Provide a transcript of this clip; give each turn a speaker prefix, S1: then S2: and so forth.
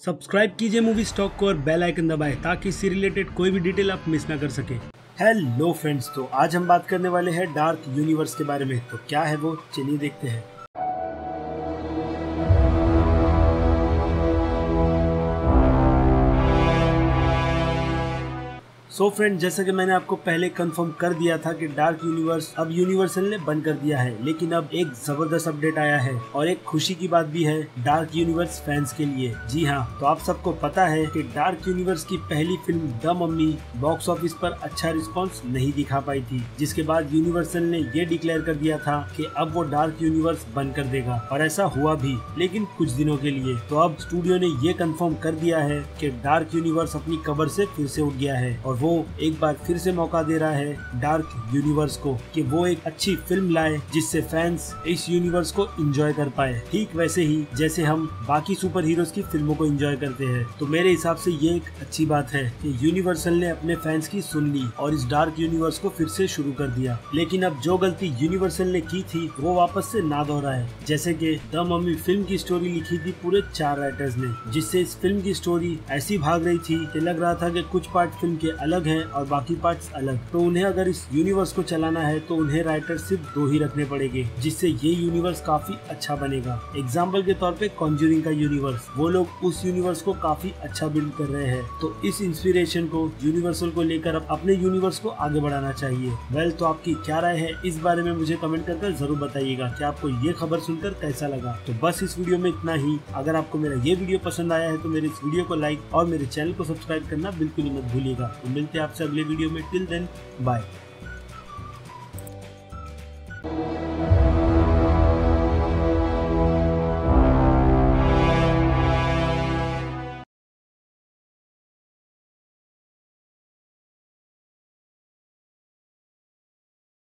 S1: Subscribe कीजिए movie stock को और बेल आइकन दबाएँ ताकि इससे रिलेटेड कोई भी डिटेल आप मिस ना कर सके। हेलो फ्रेंड्स तो आज हम बात करने वाले हैं डार्क यूनिवर्स के बारे में। तो क्या है वो? चलिए देखते हैं। सो so फ्रेंड जैसा कि मैंने आपको पहले कंफर्म कर दिया था कि डार्क यूनिवर्स अब यूनिवर्सल ने बंद कर दिया है, लेकिन अब एक ज़बरदस्त अपडेट आया है और एक खुशी की बात भी है डार्क यूनिवर्स फैंस के लिए। जी हाँ तो आप सबको पता है कि डार्क यूनिवर्स की पहली film the mummy box office पर अच्छा रिस्पॉन्स नहीं दिखा पाई थी, जिसके बाद यूनिवर्सल ने ये डिक्लेयर कर दिया था की अब वो डार्क यूनिवर्स बंद कर देगा, और ऐसा हुआ भी, लेकिन कुछ दिनों के लिए। तो अब स्टूडियो ने ये कन्फर्म कर दिया है की डार्क यूनिवर्स अपनी कबर से फिर से उठ गया है और वो एक बार फिर से मौका दे रहा है डार्क यूनिवर्स को कि वो एक अच्छी फ़िल्म लाए जिससे फैंस इस यूनिवर्स को एंजॉय कर पाए। ठीक वैसे ही, जैसे हम बाकी सुपर हीरोज की फ़िल्मों को एंजॉय करते हैं तो मेरे हिसाब से ये एक अच्छी बात है कि यूनिवर्सल ने अपने फैंस की सुन ली और इस डार्क यूनिवर्स को फिर से शुरू कर दिया। लेकिन अब जो गलती यूनिवर्सल ने की थी, वो वापस से ना दोहराए। जैसे कि द मम्मी फ़िल्म की स्टोरी लिखी थी पूरे चार राइटर्स ने, जिससे इस फ़िल्म की स्टोरी ऐसी भाग रही थी कि लग रहा था कि कुछ पार्ट फ़िल्म के अलग हैं और बाकी पार्ट्स अलग। तो उन्हें अगर इस यूनिवर्स को चलाना है तो उन्हें राइटर सिर्फ़ दो ही रखने पड़ेंगे, जिससे ये यूनिवर्स काफ़ी अच्छा बनेगा। एग्ज़ाम्पल के तौर पे कॉन्जूरिंग का यूनिवर्स वो लोग उस यूनिवर्स को काफ़ी अच्छा बिल्ड कर रहे हैं। तो इस इंस्पिरेशन को यूनिवर्सल को लेकर अपने यूनिवर्स को आगे बढ़ाना चाहिए। वेल तो आपकी क्या राय है? इस बारे में मुझे कमेंट कर ज़रूर बताइएगा कि आपको ये खबर सुनकर कैसा लगा। तो बस इस वीडियो में इतना ही। अगर आपको मेरा ये वीडियो पसंद आया है तो मेरे इस वीडियो को लाइक और मेरे चैनल को सब्सक्राइब करना बिल्कुल ही मत भूलिएगा। मिलते हैं आपसे अगले वीडियो में। Till then bye